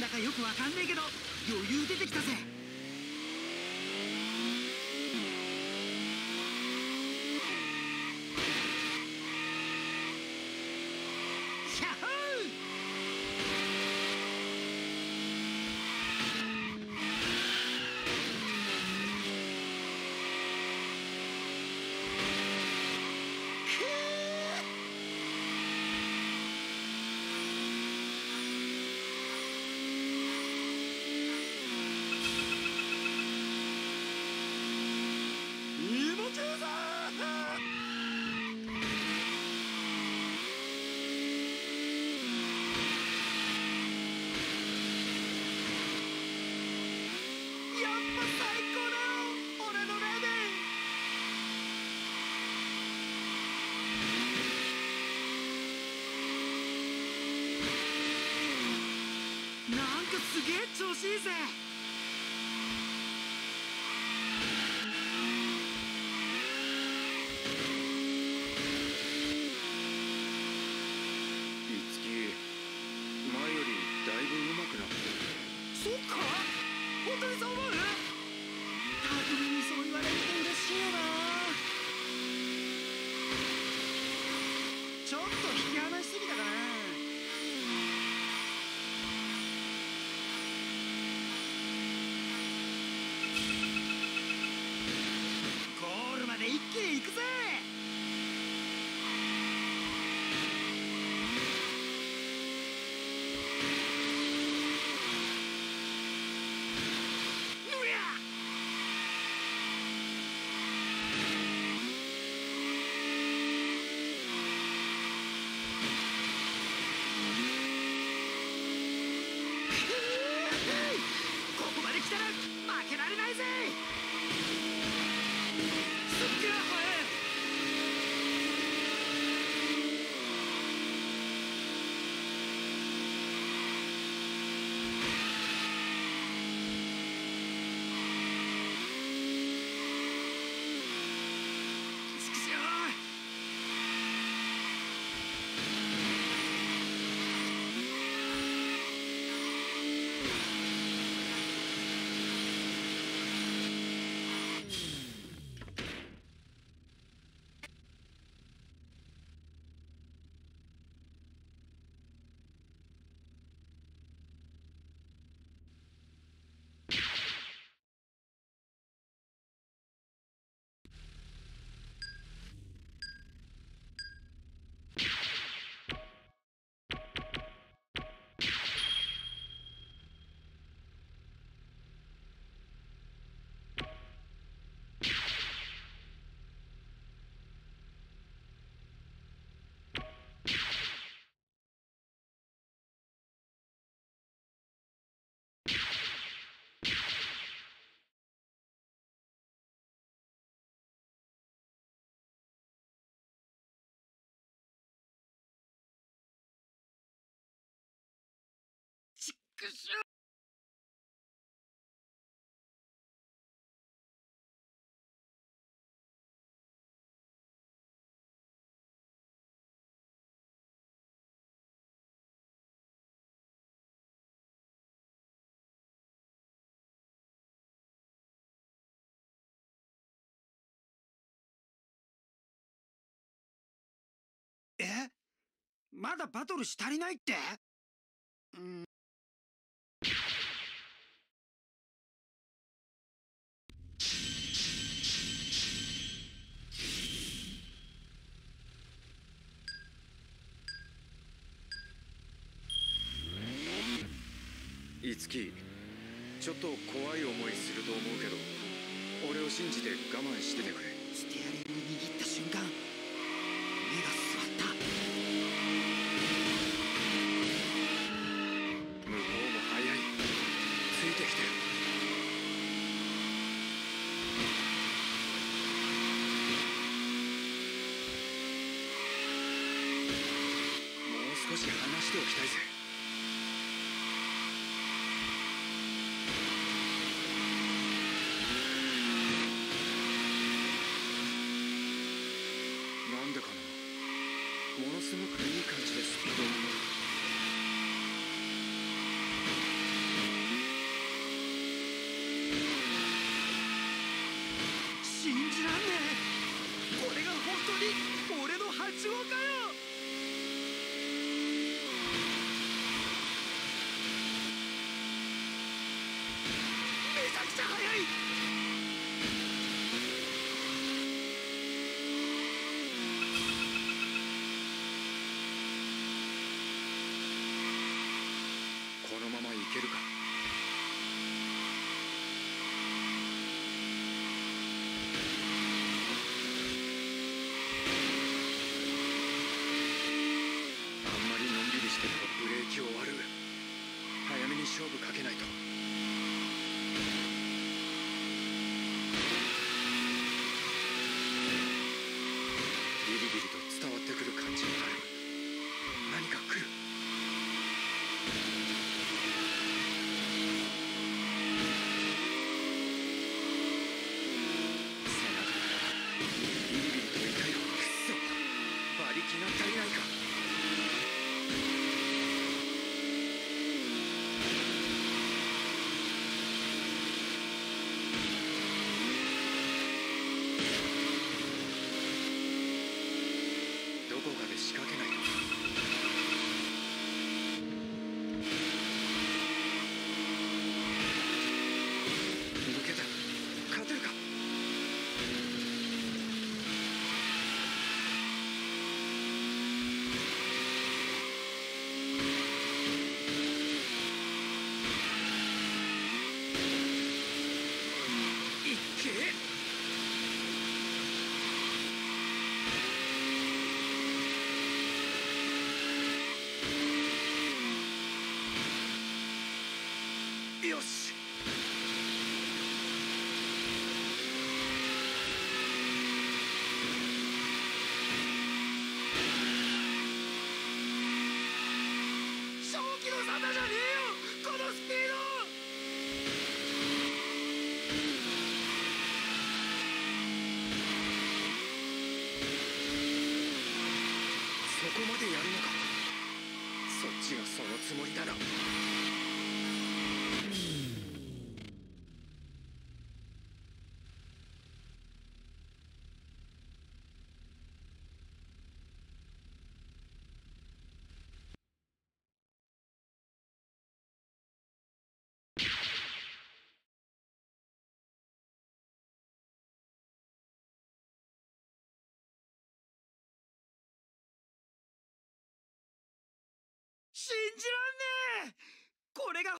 なんだかよくわかんねえけど余裕出てきたぜ。げえ調子いいぜいつき前よりだいぶ上手くなってるそっか本当にそう思う匠にそう言われると嬉しいよなちょっと引き離しすぎたかなゴールまで一気に行くぜうりゃここまで来たら負けられないぜ。すっげえ速いちくしょうちくしょうえまだバトルし足りないって？いつきちょっと怖い思いすると思うけど俺を信じて我慢しててくれ。すごくいい感じですピードに乗るこのままいけるか？あんまりのんびりしてるとブレーキを割る。早めに勝負かけないと。よし。正気の沙汰じゃねえよこのスピード。そこまでやるのか。そっちがそのつもりな信じらんねえ。これが